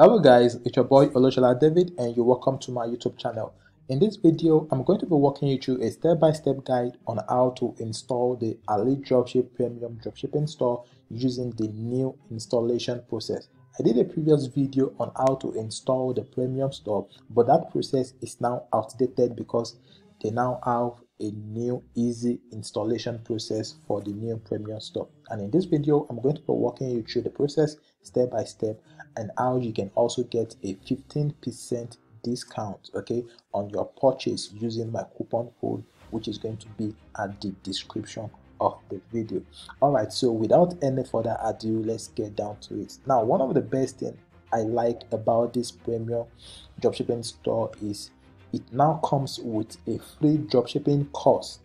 Hello guys, it's your boy Olusola David and you're welcome to my YouTube channel. In this video, I'm going to be walking you through a step-by-step -step guide on how to install the Ali Dropship Premium Dropshipping Store using the new installation process. I did a previous video on how to install the Premium Store, but that process is now outdated because they now have a new easy installation process for the new Premium Store. And in this video, I'm going to be walking you through the process step by step and how you can also get a 15% discount okay on your purchase using my coupon code which is going to be at the description of the video all right so without any further ado let's get down to it now one of the best thing i like about this premium dropshipping store is it now comes with a free dropshipping course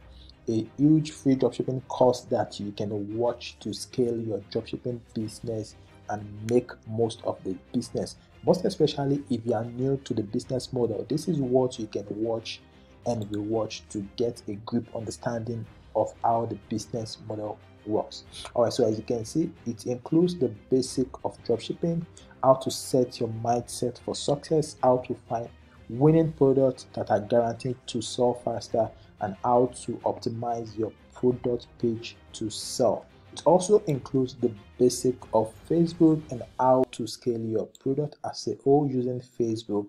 a huge free dropshipping course that you can watch to scale your dropshipping business and make most of the business. Most especially if you are new to the business model this is what you can watch and rewatch to get a grip understanding of how the business model works. All right so as you can see it includes the basic of dropshipping how to set your mindset for success how to find winning products that are guaranteed to sell faster and how to optimize your product page to sell it also includes the basic of Facebook and how to scale your product as a whole using Facebook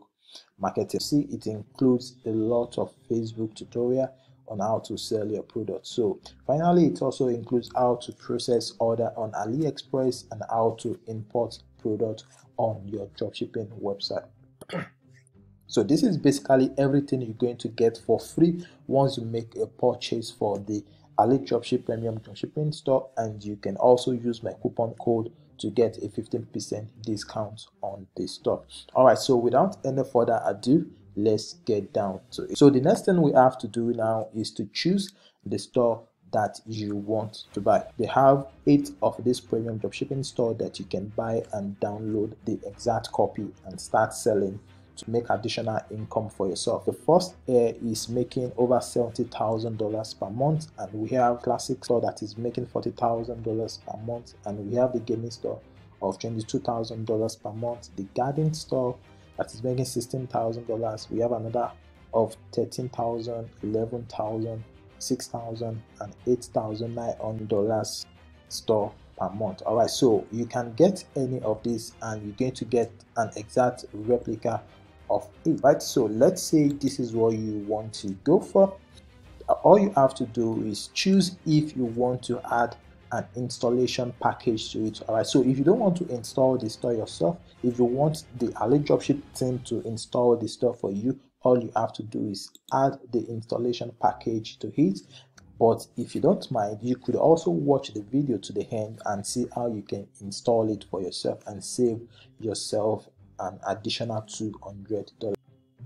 marketing. See, it includes a lot of Facebook tutorial on how to sell your product. So finally, it also includes how to process order on AliExpress and how to import product on your dropshipping website. so this is basically everything you're going to get for free once you make a purchase for the Ali Dropship Premium Dropshipping Store and you can also use my coupon code to get a 15% discount on the store. Alright, so without any further ado, let's get down to it. So the next thing we have to do now is to choose the store that you want to buy. They have eight of this premium dropshipping store that you can buy and download the exact copy and start selling to make additional income for yourself. The first air is making over $70,000 per month, and we have Classic Store that is making $40,000 per month, and we have the gaming store of $22,000 per month, the garden store that is making $16,000. We have another of $13,000, $11,000, $6,000, and $8,900 store per month. All right, so you can get any of these, and you're going to get an exact replica of it right so let's say this is what you want to go for. All you have to do is choose if you want to add an installation package to it. All right so if you don't want to install the store yourself if you want the ali dropship team to install the store for you all you have to do is add the installation package to it. But if you don't mind you could also watch the video to the end and see how you can install it for yourself and save yourself an additional $200.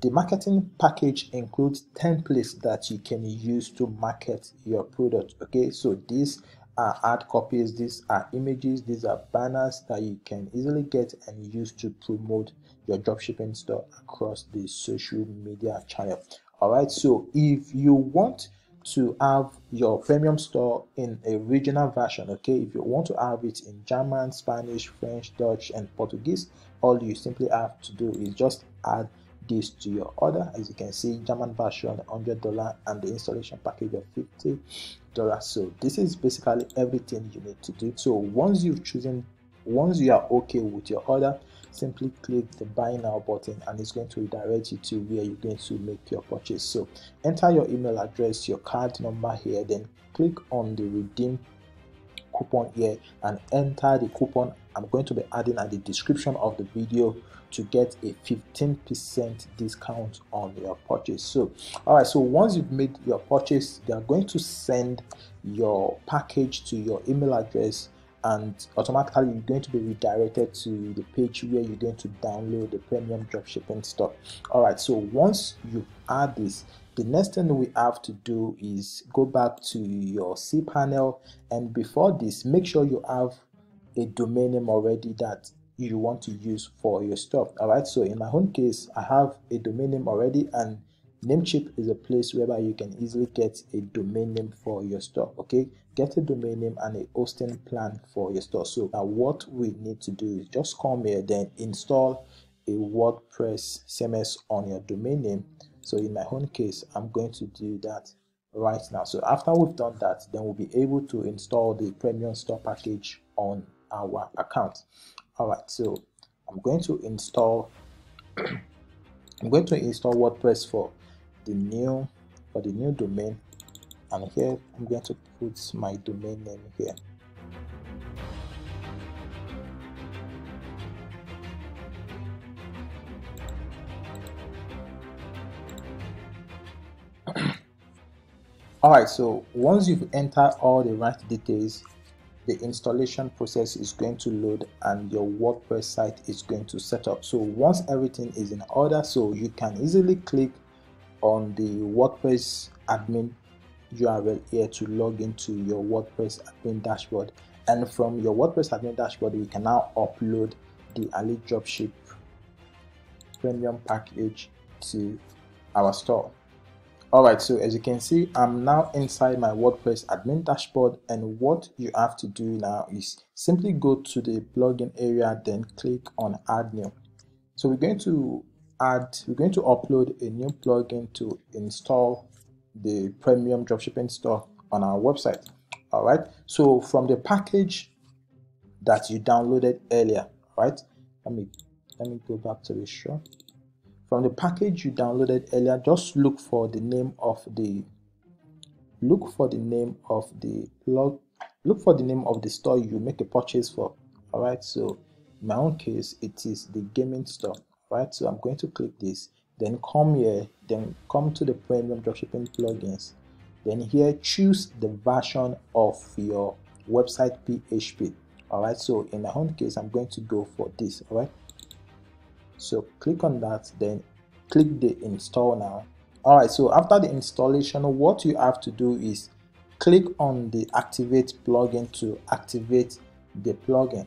The marketing package includes templates that you can use to market your product. Okay, so these are ad copies, these are images, these are banners that you can easily get and use to promote your dropshipping store across the social media channel. All right, so if you want to have your premium store in a regional version okay? If you want to have it in german spanish french dutch and portuguese all you simply have to do is just add this to your order. As you can see german version 100 dollar and the installation package of 50 dollars. So this is basically everything you need to do. So once you've chosen once you are okay with your order simply click the buy now button and it's going to redirect you to where you're going to make your purchase. So enter your email address your card number here then click on the redeem coupon here and enter the coupon. I'm going to be adding at the description of the video to get a 15% discount on your purchase. So all right so once you've made your purchase they are going to send your package to your email address and automatically you're going to be redirected to the page where you're going to download the premium dropshipping stuff. All right so once you add this the next thing we have to do is go back to your cpanel and before this make sure you have a domain name already that you want to use for your stuff. All right so in my own case i have a domain name already and Namecheap is a place whereby you can easily get a domain name for your store. Okay, get a domain name and a hosting plan for your store. So what we need to do is just come here, then install a WordPress CMS on your domain name. So in my own case, I'm going to do that right now. So after we've done that, then we'll be able to install the premium store package on our account. All right, so I'm going to install I'm going to install WordPress for the new for the new domain and here I'm going to put my domain name here Alright, so once you've entered all the right details, the installation process is going to load and your WordPress site is going to set up. So once everything is in order, so you can easily click on the WordPress admin URL here to log into your WordPress admin dashboard. And from your WordPress admin dashboard, we can now upload the Ali Dropship premium package to our store. Alright, so as you can see, I'm now inside my WordPress admin dashboard and what you have to do now is simply go to the plugin area, then click on add new. So we're going to add, we're going to upload a new plugin to install the premium dropshipping store on our website. Alright, so from the package that you downloaded earlier, right? Let me let me go back to the show from the package you downloaded earlier just look for the name of the look for the name of the log look for the name of the store you make a purchase for all right so in my own case it is the gaming store right so i'm going to click this then come here then come to the premium dropshipping plugins then here choose the version of your website php all right so in my own case i'm going to go for this all right? So click on that then click the install now. All right so after the installation what you have to do is click on the activate plugin to activate the plugin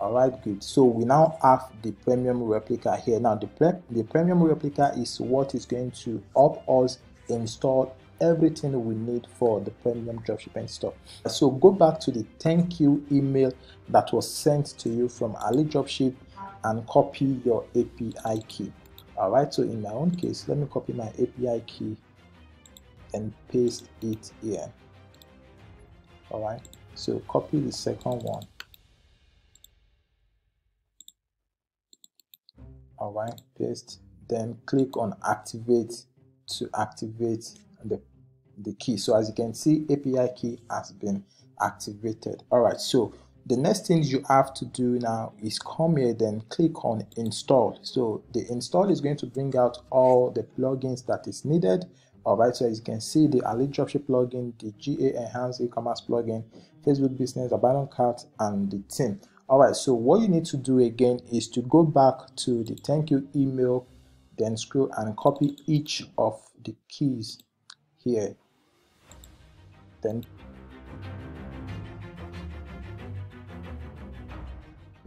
all right good so we now have the premium replica here now the, pre the premium replica is what is going to help us install everything we need for the premium dropshipping store so go back to the thank you email that was sent to you from ali dropship and copy your API key. Alright, so in my own case, let me copy my API key and paste it here. Alright, so copy the second one. Alright, paste, then click on activate to activate the, the key. So as you can see, API key has been activated. Alright, so the next thing you have to do now is come here then click on install so the install is going to bring out all the plugins that is needed all right so as you can see the Ali Dropship plugin the GA enhanced e-commerce plugin Facebook business abandon cart and the theme all right so what you need to do again is to go back to the thank you email then scroll and copy each of the keys here. Then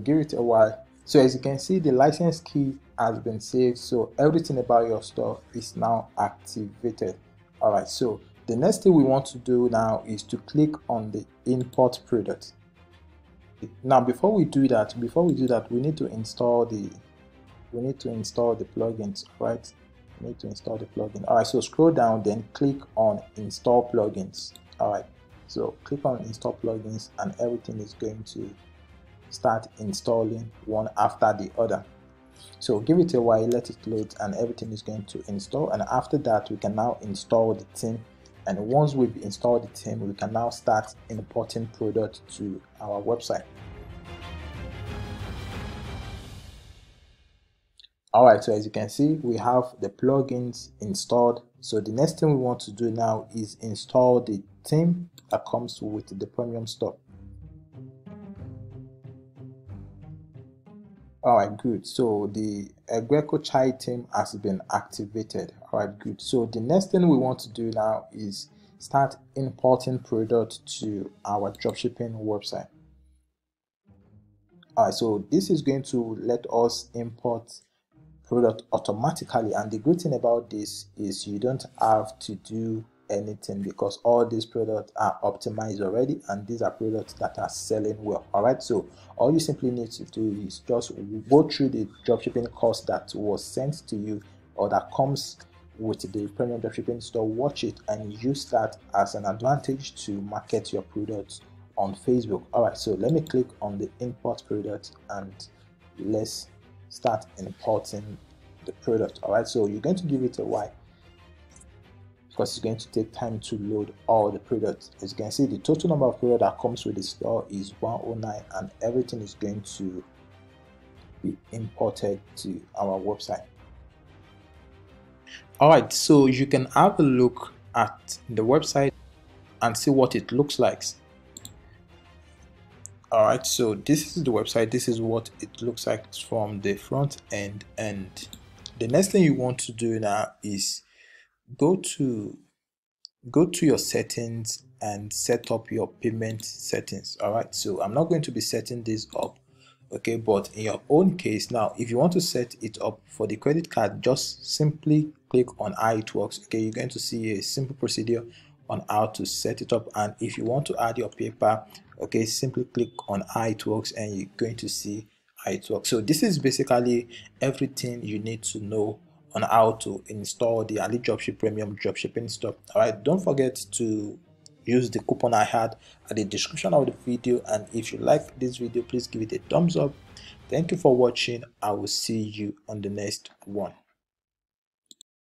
give it a while. So as you can see the license key has been saved so everything about your store is now activated. All right so the next thing we want to do now is to click on the import product now before we do that before we do that we need to install the we need to install the plugins right? We need to install the plugin. All right so scroll down then click on install plugins. All right so click on install plugins and everything is going to start installing one after the other. So give it a while let it load and everything is going to install. And after that we can now install the theme and once we've installed the theme we can now start importing product to our website. Alright so as you can see we have the plugins installed. So the next thing we want to do now is install the theme that comes with the premium store all right good. So the Greco chai team has been activated. All right good. So the next thing we want to do now is start importing product to our dropshipping website. All right so this is going to let us import product automatically. And the good thing about this is you don't have to do anything because all these products are optimized already and these are products that are selling well. All right so all you simply need to do is just go through the dropshipping course that was sent to you or that comes with the premium dropshipping store. Watch it and use that as an advantage to market your products on facebook. All right so let me click on the import product and let's start importing the product. All right so you're going to give it a while because it's going to take time to load all the products. As you can see the total number of products that comes with the store is 109 and everything is going to be imported to our website. All right so you can have a look at the website and see what it looks like. All right so this is the website. This is what it looks like from the front end. And the next thing you want to do now is go to go to your settings and set up your payment settings all right so i'm not going to be setting this up okay? But in your own case now if you want to set it up for the credit card just simply click on how it works okay? You're going to see a simple procedure on how to set it up. And if you want to add your PayPal okay simply click on how it works and you're going to see how it works. So this is basically everything you need to know on how to install the Ali Dropship Premium Dropshipping Store. Alright, don't forget to use the coupon I had at the description of the video and if you like this video please give it a thumbs up. Thank you for watching. I will see you on the next one.